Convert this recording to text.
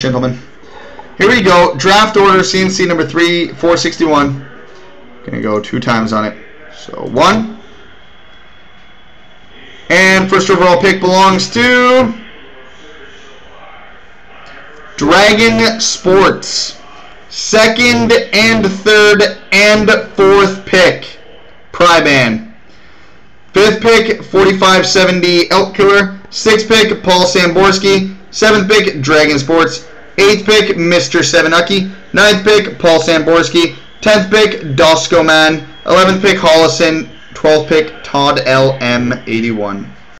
gentlemen. Here we go. Draft order CNC number three, 461. Gonna go two times on it. So one. And first overall pick belongs to Dragon Sports. Second and third and fourth pick. Pryban. Fifth pick, 4570 Elk Killer. Sixth pick, Paul Samborski. Seventh pick, Dragon Sports. Eighth pick, Mr. Sevenucky. Ninth pick, Paul Samborski. Tenth pick, Dosco Man. Eleventh pick, Hollison. Twelfth pick, Todd LM81.